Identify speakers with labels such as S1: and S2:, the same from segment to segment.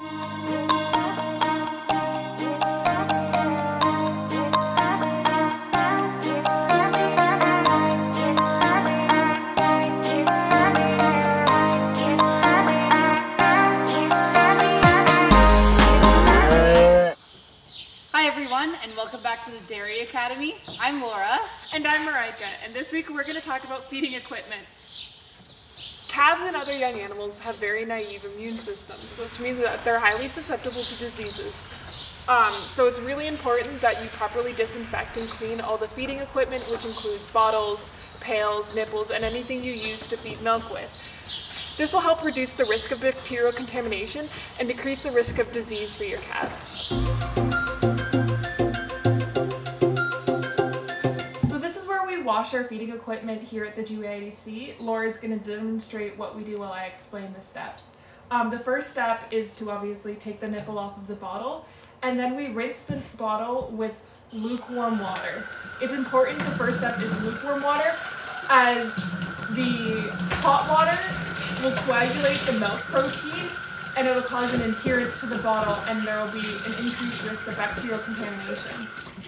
S1: Hi everyone and welcome back to the Dairy Academy. I'm Laura.
S2: And I'm Marijke, and this week we're going to talk about feeding equipment. Calves and other young animals have very naive immune systems, which means that they're highly susceptible to diseases. Um, so it's really important that you properly disinfect and clean all the feeding equipment, which includes bottles, pails, nipples, and anything you use to feed milk with. This will help reduce the risk of bacterial contamination and decrease the risk of disease for your calves. Where we wash our feeding equipment here at the GYADC. Laura is going to demonstrate what we do while I explain the steps. Um, the first step is to obviously take the nipple off of the bottle and then we rinse the bottle with lukewarm water. It's important the first step is lukewarm water as the hot water will coagulate the milk protein and it will cause an adherence to the bottle and there will be an increased risk of bacterial contamination.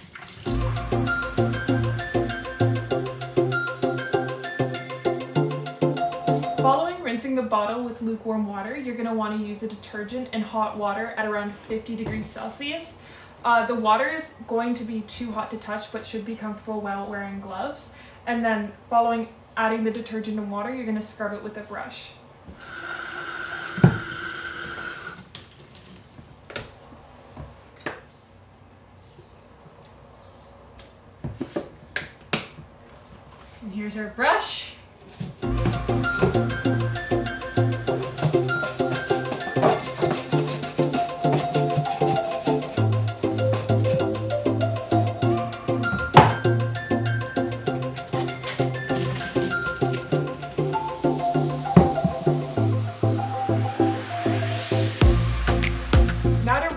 S2: Rinsing the bottle with lukewarm water, you're going to want to use a detergent and hot water at around 50 degrees Celsius. Uh, the water is going to be too hot to touch but should be comfortable while wearing gloves. And then following adding the detergent and water, you're going to scrub it with a brush.
S1: And here's our brush.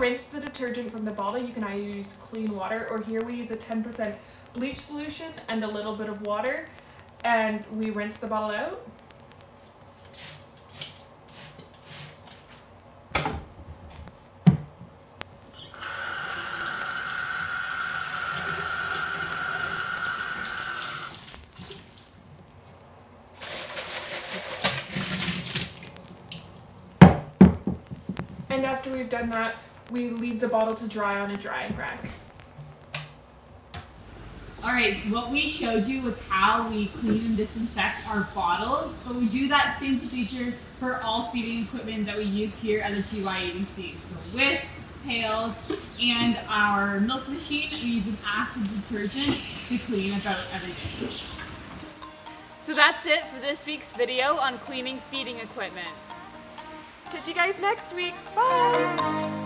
S2: Rinse the detergent from the bottle, you can either use clean water or here we use a 10% bleach solution and a little bit of water and we rinse the bottle out. And after we've done that, we leave the bottle to dry on a drying rack.
S3: Alright, so what we showed you was how we clean and disinfect our bottles, but we do that same procedure for all feeding equipment that we use here at the GYADC. So whisks, pails, and our milk machine, we use an acid detergent to clean about every day.
S1: So that's it for this week's video on cleaning feeding equipment.
S2: Catch you guys next week. Bye!